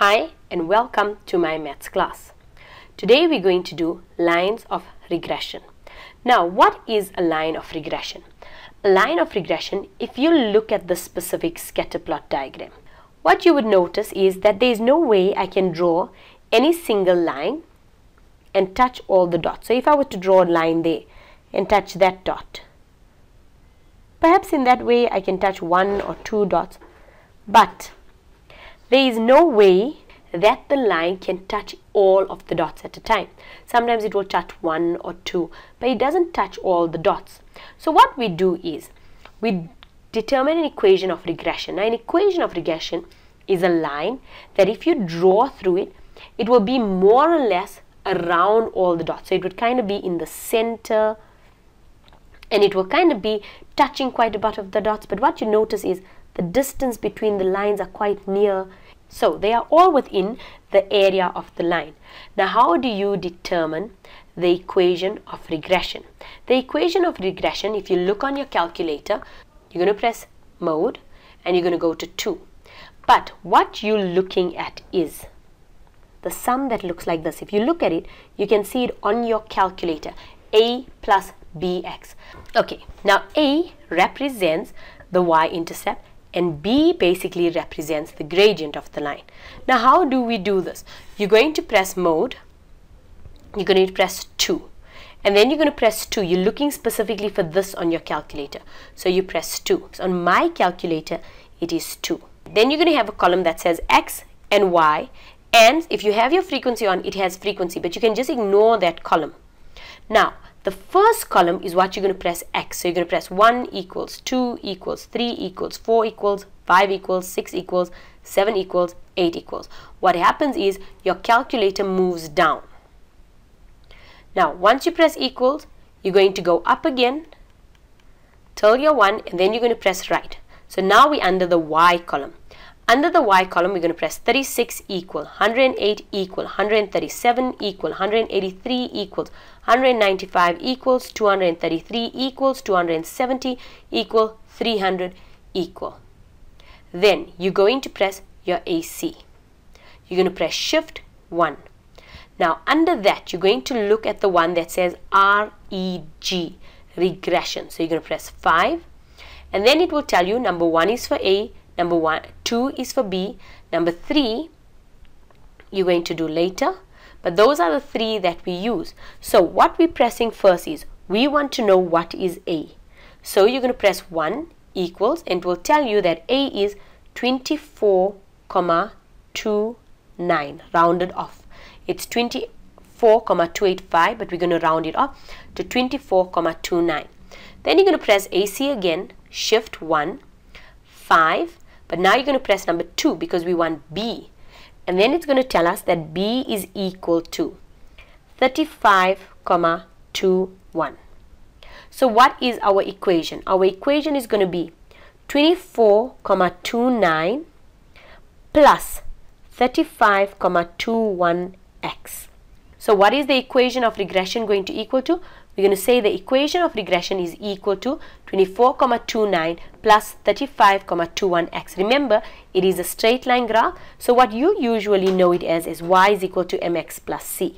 Hi and welcome to my maths class. Today we're going to do lines of regression. Now what is a line of regression? A line of regression, if you look at the specific scatter plot diagram, what you would notice is that there is no way I can draw any single line and touch all the dots. So if I were to draw a line there and touch that dot, perhaps in that way I can touch one or two dots, but there is no way that the line can touch all of the dots at a time. Sometimes it will touch one or two, but it doesn't touch all the dots. So what we do is, we determine an equation of regression. Now an equation of regression is a line that if you draw through it, it will be more or less around all the dots. So it would kind of be in the center and it will kind of be touching quite a bit of the dots. But what you notice is the distance between the lines are quite near. So they are all within the area of the line. Now how do you determine the equation of regression? The equation of regression, if you look on your calculator, you're going to press mode and you're going to go to 2. But what you're looking at is the sum that looks like this. If you look at it, you can see it on your calculator. A plus bx. Okay, now A represents the y-intercept and B basically represents the gradient of the line. Now how do we do this? You're going to press mode, you're going to press 2 and then you're going to press 2. You're looking specifically for this on your calculator. So you press 2. So on my calculator it is 2. Then you're going to have a column that says x and y and if you have your frequency on it has frequency but you can just ignore that column. Now the first column is what you're going to press X. So you're going to press 1 equals, 2 equals, 3 equals, 4 equals, 5 equals, 6 equals, 7 equals, 8 equals. What happens is your calculator moves down. Now once you press equals, you're going to go up again till you're 1 and then you're going to press right. So now we're under the Y column. Under the Y column, we're going to press 36 equal, 108 equal, 137 equal, 183 equals, 195 equals, 233 equals, 270 equal, 300 equal. Then you're going to press your AC. You're going to press Shift 1. Now under that, you're going to look at the one that says REG, regression. So you're going to press 5 and then it will tell you number 1 is for A, Number one, two is for B. Number three, you're going to do later. But those are the three that we use. So what we're pressing first is, we want to know what is A. So you're going to press 1 equals, and it will tell you that A is 24,29, rounded off. It's 24,285, but we're going to round it off to 24,29. Then you're going to press AC again, shift 1, 5, but now you're going to press number 2 because we want B. And then it's going to tell us that B is equal to 35,21. So what is our equation? Our equation is going to be 24,29 plus 35,21x. So what is the equation of regression going to equal to? We're going to say the equation of regression is equal to 24,29 plus 35,21x. Remember, it is a straight line graph. So what you usually know it as is y is equal to mx plus c.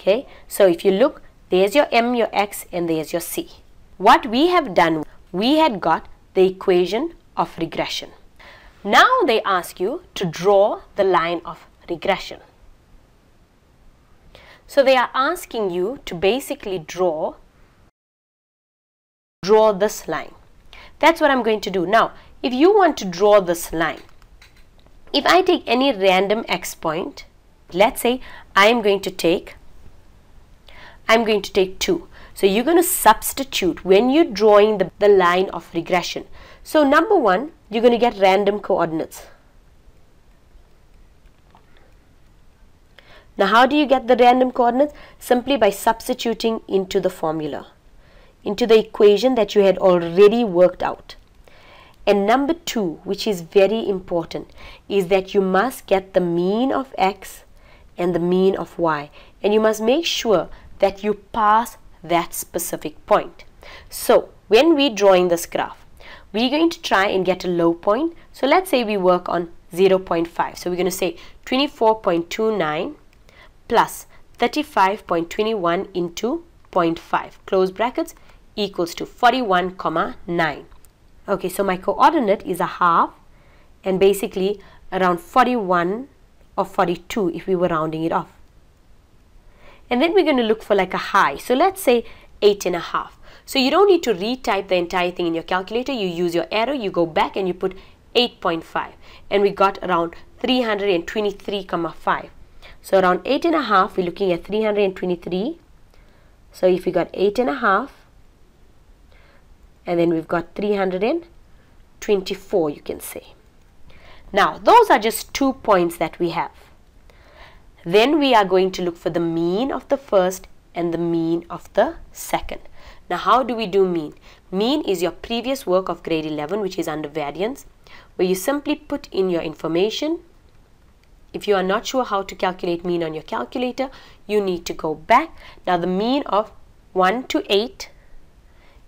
Okay, so if you look, there's your m, your x, and there's your c. What we have done, we had got the equation of regression. Now they ask you to draw the line of regression. So they are asking you to basically draw, draw this line. That's what I'm going to do. Now, if you want to draw this line, if I take any random x point, let's say I am going to take, I'm going to take 2. So you're going to substitute when you're drawing the, the line of regression. So number one, you're going to get random coordinates. Now how do you get the random coordinates? Simply by substituting into the formula, into the equation that you had already worked out. And number two, which is very important, is that you must get the mean of x and the mean of y. And you must make sure that you pass that specific point. So when we're drawing this graph, we're going to try and get a low point. So let's say we work on 0.5. So we're going to say 24.29 plus 35.21 into 0.5 close brackets equals to 41 comma 9 okay so my coordinate is a half and basically around 41 or 42 if we were rounding it off. And then we're going to look for like a high. So let's say eight and a half. So you don't need to retype the entire thing in your calculator. You use your arrow you go back and you put 8.5 and we got around 323,5 so around eight and a half we're looking at 323 so if we got eight and a half and then we've got 324 you can say. Now those are just two points that we have. Then we are going to look for the mean of the first and the mean of the second. Now how do we do mean? Mean is your previous work of grade 11 which is under variance where you simply put in your information if you are not sure how to calculate mean on your calculator, you need to go back. Now the mean of 1 to 8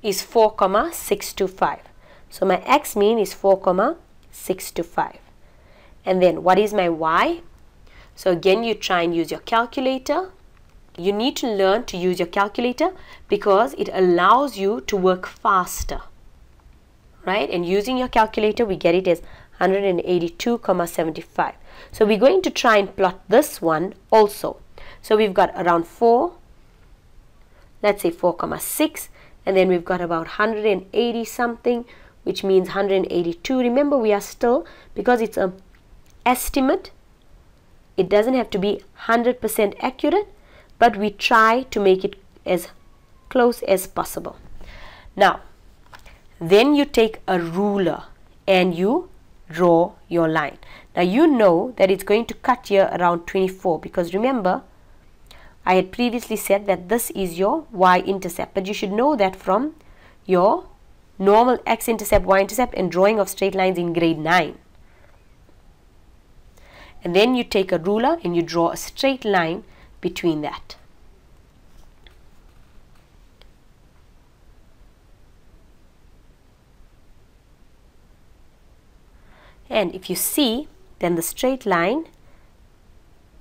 is 4 comma 6 to 5. So my x mean is 4 comma 6 to 5. And then what is my y? So again you try and use your calculator. You need to learn to use your calculator because it allows you to work faster. Right? And using your calculator we get it as 182,75. So we're going to try and plot this one also. So we've got around 4, let's say 4 comma 6 and then we've got about 180 something which means 182. Remember we are still, because it's a estimate, it doesn't have to be 100% accurate but we try to make it as close as possible. Now, then you take a ruler and you draw your line. Now you know that it's going to cut here around 24 because remember I had previously said that this is your y-intercept but you should know that from your normal x-intercept, y-intercept and drawing of straight lines in grade 9. And then you take a ruler and you draw a straight line between that. And if you see then the straight line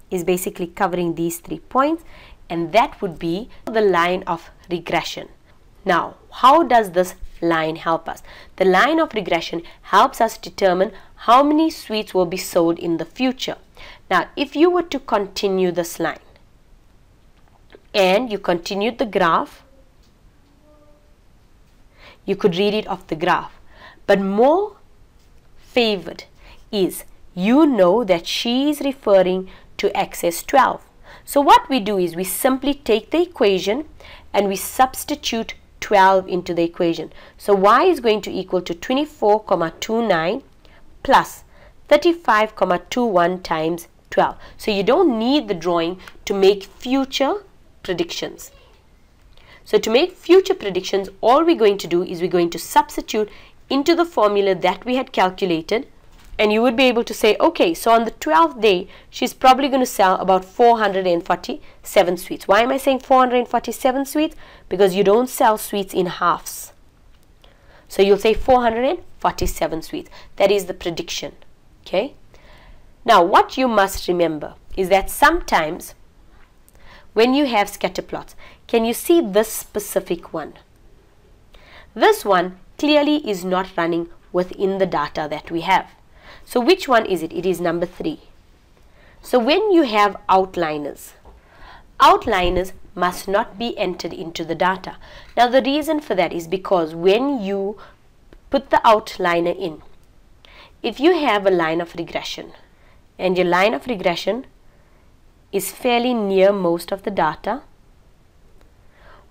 is basically covering these three points and that would be the line of regression. Now how does this line help us? The line of regression helps us determine how many sweets will be sold in the future. Now if you were to continue this line and you continued the graph you could read it off the graph but more favored is you know that she is referring to X excess 12. So what we do is we simply take the equation and we substitute 12 into the equation. So y is going to equal to 24,29 plus 35,21 times 12. So you don't need the drawing to make future predictions. So to make future predictions, all we're going to do is we're going to substitute into the formula that we had calculated and you would be able to say okay so on the 12th day she's probably going to sell about 447 sweets. Why am I saying 447 sweets? Because you don't sell sweets in halves. So you'll say 447 sweets. That is the prediction okay? Now what you must remember is that sometimes when you have scatter plots can you see this specific one? This one clearly is not running within the data that we have. So which one is it? It is number 3. So when you have outliners, outliners must not be entered into the data. Now the reason for that is because when you put the outliner in, if you have a line of regression and your line of regression is fairly near most of the data,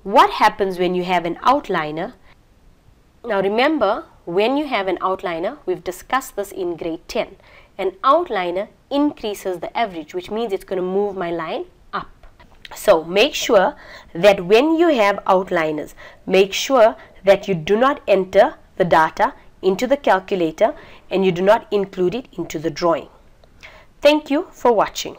what happens when you have an outliner now remember, when you have an outliner, we've discussed this in grade 10. An outliner increases the average, which means it's going to move my line up. So make sure that when you have outliners, make sure that you do not enter the data into the calculator and you do not include it into the drawing. Thank you for watching.